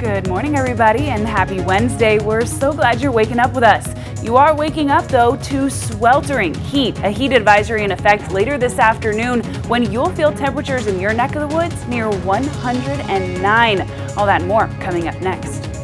Good morning, everybody, and happy Wednesday. We're so glad you're waking up with us. You are waking up, though, to sweltering heat. A heat advisory in effect later this afternoon when you'll feel temperatures in your neck of the woods near 109. All that more coming up next.